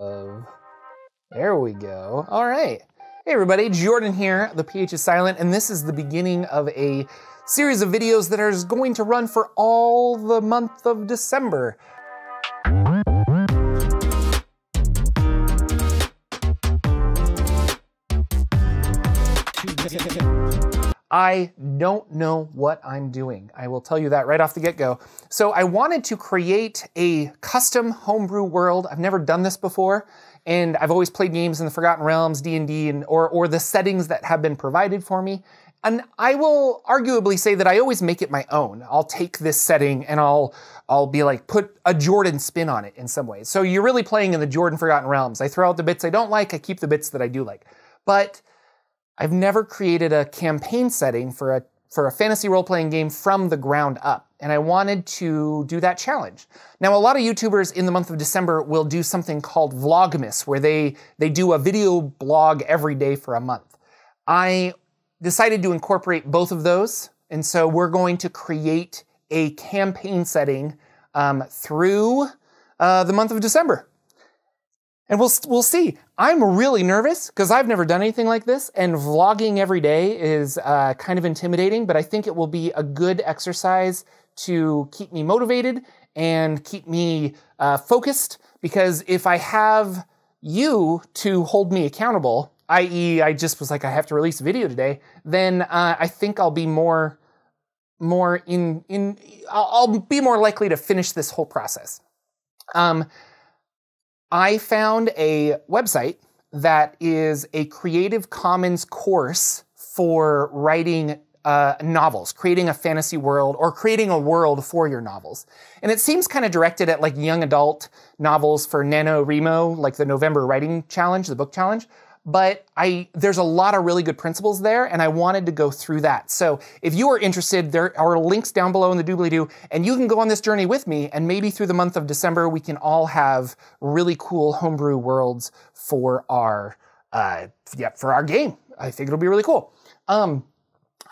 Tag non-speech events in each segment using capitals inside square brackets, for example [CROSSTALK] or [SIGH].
of. There we go. All right. Hey, everybody. Jorphdan here. The PH is silent, and this is the beginning of a series of videos that are going to run for all the month of December. I don't know what I'm doing. I will tell you that right off the get-go. So I wanted to create a custom homebrew world. I've never done this before, and I've always played games in the Forgotten Realms, D&D, and, or, or the settings that have been provided for me. And I will arguably say that I always make it my own. I'll take this setting and I'll I'll be like put a Jordan spin on it in some ways. So you're really playing in the Jordan Forgotten Realms. I throw out the bits I don't like, I keep the bits that I do like. But I've never created a campaign setting for a for a fantasy role-playing game from the ground up, and I wanted to do that challenge. Now, a lot of YouTubers in the month of December will do something called Vlogmas, where they they do a video blog every day for a month. I decided to incorporate both of those, and so we're going to create a campaign setting um, through uh, the month of December. And we'll, we'll see. I'm really nervous because I've never done anything like this, and vlogging every day is uh, kind of intimidating, but I think it will be a good exercise to keep me motivated and keep me uh, focused because if I have you to hold me accountable, i.e., I just was like, I have to release a video today, then uh, I think I'll be more, more in, in, I'll, I'll be more likely to finish this whole process. Um, I found a website that is a Creative Commons course for writing uh, novels, creating a fantasy world or creating a world for your novels. And it seems kind of directed at like young adult novels for NaNoWriMo, like the November Writing Challenge, the book challenge but I there's a lot of really good principles there, and I wanted to go through that. So if you are interested, there are links down below in the doobly-doo, and you can go on this journey with me, and maybe through the month of December, we can all have really cool homebrew worlds for our uh, yeah, for our game. I think it'll be really cool. Um,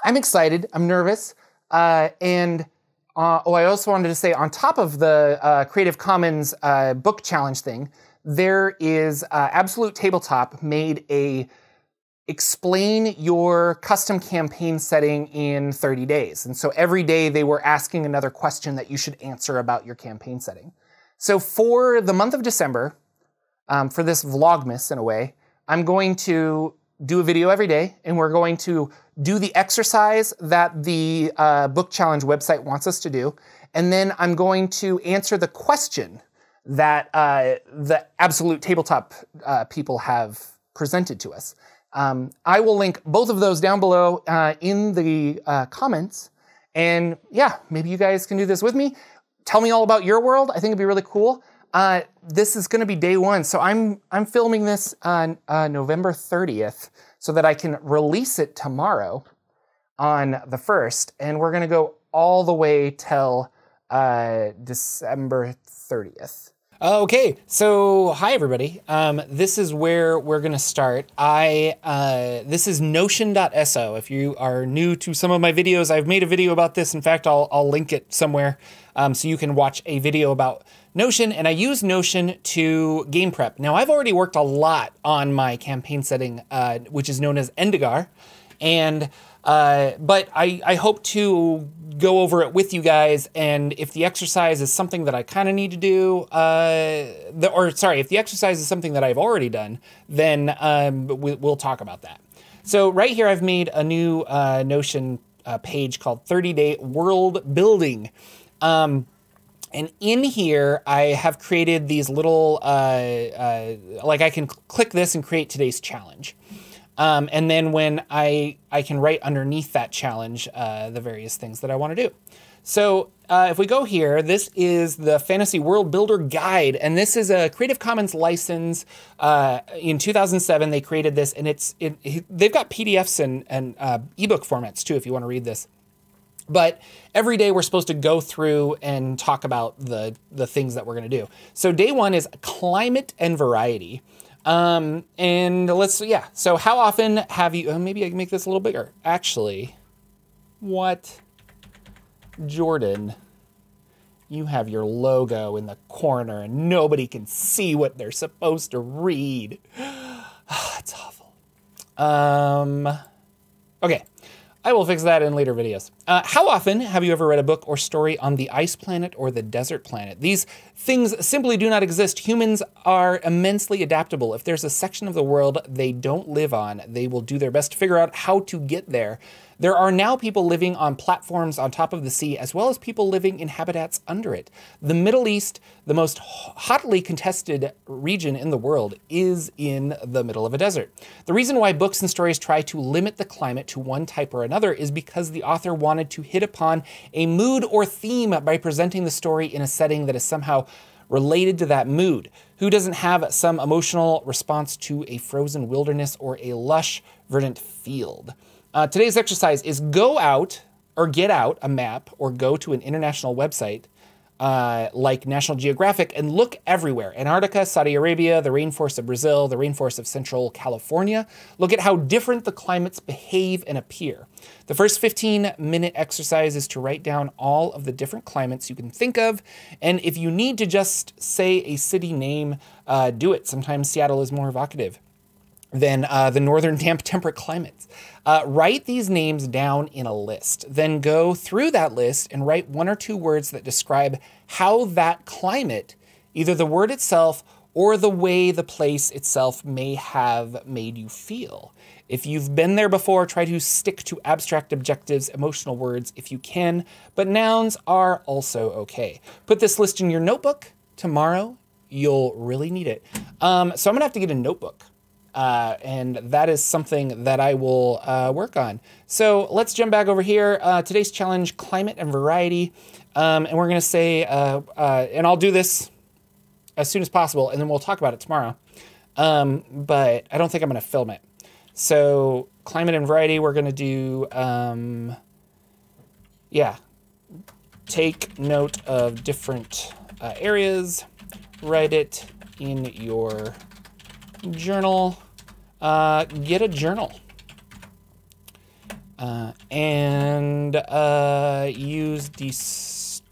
I'm excited. I'm nervous, uh, and uh, oh, I also wanted to say on top of the uh, Creative Commons uh, book challenge thing there is uh, Absolute Tabletop made a explain your custom campaign setting in 30 days. And so every day they were asking another question that you should answer about your campaign setting. So for the month of December, um, for this Vlogmas in a way, I'm going to do a video every day and we're going to do the exercise that the uh, book challenge website wants us to do. And then I'm going to answer the question that uh, the absolute tabletop uh, people have presented to us. Um, I will link both of those down below uh, in the uh, comments. And yeah, maybe you guys can do this with me. Tell me all about your world. I think it'd be really cool. Uh, this is going to be day one, so I'm I'm filming this on uh, November 30th so that I can release it tomorrow on the first, and we're going to go all the way till December 30th. Okay, so hi everybody. Um, this is where we're gonna start. I uh, this is Notion.so. If you are new to some of my videos, I've made a video about this. In fact, I'll I'll link it somewhere um, so you can watch a video about Notion. And I use Notion to game prep. Now I've already worked a lot on my campaign setting, uh, which is known as Endegar, and uh, but I, I hope to go over it with you guys. And if the exercise is something that I kind of need to do, uh, the, or sorry, if the exercise is something that I've already done, then um, we, will talk about that. So right here, I've made a new uh, Notion uh, page called 30 Day World Building. Um, and in here, I have created these little, uh, uh, like I can click this and create today's challenge. Um, and then when I, I can write underneath that challenge uh, the various things that I want to do. So uh, if we go here, this is the Fantasy World Builder Guide, and this is a Creative Commons license. Uh, in 2007, they created this, and it's it, it, they've got PDFs and, and uh, ebook formats too, if you want to read this. But every day we're supposed to go through and talk about the the things that we're going to do. So day one is climate and variety. Um, and let's, yeah. So how often have you, uh, maybe I can make this a little bigger. Actually, what, Jordan, you have your logo in the corner and nobody can see what they're supposed to read. [SIGHS] It's awful. Um, okay. I will fix that in later videos. Uh, how often have you ever read a book or story on the ice planet or the desert planet? These things simply do not exist. Humans are immensely adaptable. If there's a section of the world they don't live on, they will do their best to figure out how to get there. There are now people living on platforms on top of the sea, as well as people living in habitats under it. The Middle East, the most hotly contested region in the world, is in the middle of a desert. The reason why books and stories try to limit the climate to one type or another is because the author wanted to hit upon a mood or theme by presenting the story in a setting that is somehow related to that mood. Who doesn't have some emotional response to a frozen wilderness or a lush, verdant field? Uh, today's exercise is go out or get out a map or go to an international website uh, like National Geographic and look everywhere Antarctica, Saudi Arabia, the rainforest of Brazil, the rainforest of Central California. Look at how different the climates behave and appear. The first 15 minute exercise is to write down all of the different climates you can think of. And if you need to just say a city name, uh, do it. Sometimes Seattle is more evocative than uh, the northern damp temperate climates. Uh, write these names down in a list. Then go through that list and write one or two words that describe how that climate, either the word itself or the way the place itself may have made you feel. If you've been there before, try to stick to abstract objectives, emotional words if you can, but nouns are also okay. Put this list in your notebook. Tomorrow, you'll really need it. Um, so I'm gonna have to get a notebook uh, and that is something that I will uh, work on. So let's jump back over here. Uh, today's challenge, climate and variety. Um, and we're going to say, uh, uh, and I'll do this as soon as possible, and then we'll talk about it tomorrow. Um, but I don't think I'm going to film it. So climate and variety, we're going to do, um, yeah, take note of different uh, areas, write it in your journal, uh, get a journal. Uh, and uh, use descriptive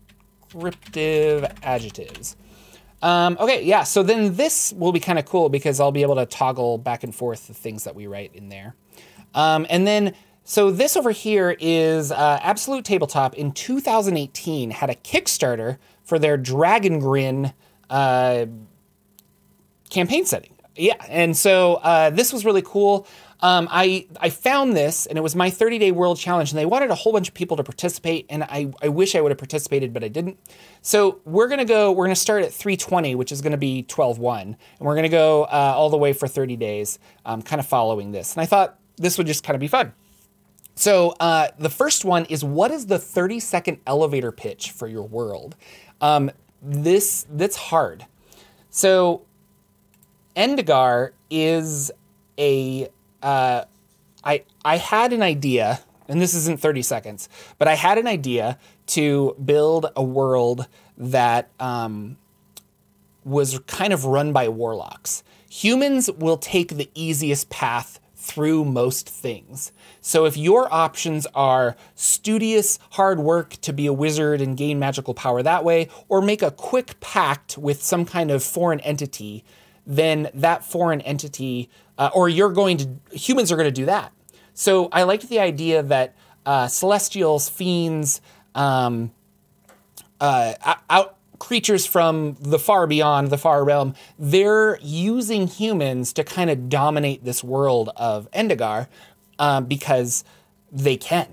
adjectives. Um, okay, yeah, so then this will be kind of cool because I'll be able to toggle back and forth the things that we write in there. Um, and then, so this over here is uh, Absolute Tabletop in 2018 had a Kickstarter for their Dragon Grin uh, campaign setting. Yeah, and so uh, this was really cool. Um, I I found this, and it was my 30 day world challenge, and they wanted a whole bunch of people to participate, and I, I wish I would have participated, but I didn't. So we're gonna go. We're gonna start at 320, which is gonna be 12-1, and we're gonna go uh, all the way for 30 days, um, kind of following this. And I thought this would just kind of be fun. So uh, the first one is what is the 30 second elevator pitch for your world? Um, this that's hard. So Endegar is a. Uh, I I had an idea, and this isn't 30 seconds, but I had an idea to build a world that um, was kind of run by warlocks. Humans will take the easiest path through most things. So if your options are studious hard work to be a wizard and gain magical power that way, or make a quick pact with some kind of foreign entity then that foreign entity, uh, or you're going to, humans are going to do that. So I liked the idea that uh, celestials, fiends, um, uh, out creatures from the far beyond, the far realm, they're using humans to kind of dominate this world of Endegar um, because they can.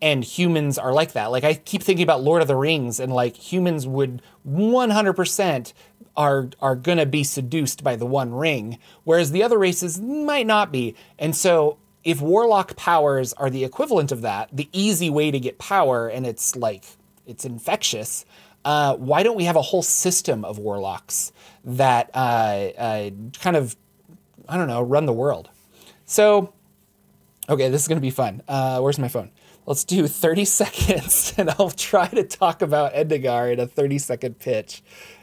And humans are like that. Like I keep thinking about Lord of the Rings, and like humans would 100% are are going to be seduced by the one ring whereas the other races might not be. And so if warlock powers are the equivalent of that the easy way to get power and it's like it's infectious uh, why don't we have a whole system of warlocks that uh, uh, kind of i don't know run the world? So okay this is going to be fun. Uh, where's my phone? Let's do 30 [LAUGHS] seconds and I'll try to talk about Endegar in a 30 second pitch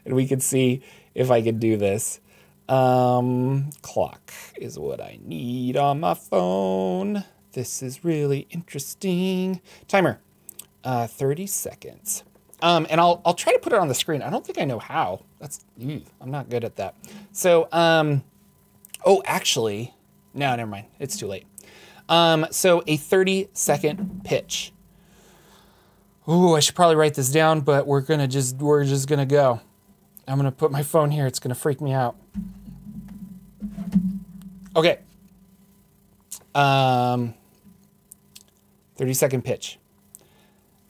and we can see if I can do this. Um, clock is what I need on my phone. This is really interesting. Timer, uh, 30 seconds. Um, and I'll, I'll try to put it on the screen. I don't think I know how. That's, ew, I'm not good at that. So, um, oh, actually, no, never mind. It's too late. Um, so a 30 second pitch. Ooh, I should probably write this down, but we're gonna just, we're just gonna go. I'm gonna put my phone here. It's gonna freak me out. Okay. Um, 30 second pitch.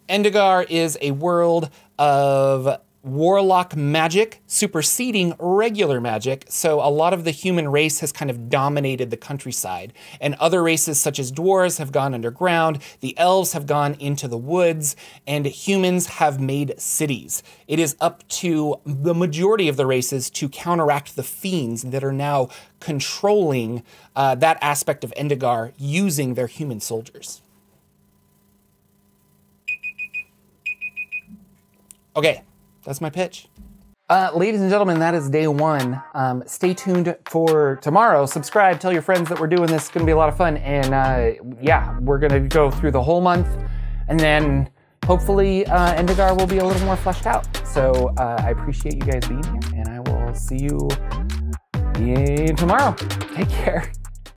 Endegar is a world of warlock magic superseding regular magic, so a lot of the human race has kind of dominated the countryside. And other races, such as dwarves, have gone underground, the elves have gone into the woods, and humans have made cities. It is up to the majority of the races to counteract the fiends that are now controlling uh, that aspect of Endegar using their human soldiers. Okay, that's my pitch. Uh, ladies and gentlemen, that is day one. Um, stay tuned for tomorrow. Subscribe, tell your friends that we're doing this. It's going to be a lot of fun. And uh, yeah, we're going to go through the whole month. And then hopefully uh, Endegar will be a little more fleshed out. So uh, I appreciate you guys being here. And I will see you tomorrow. Take care.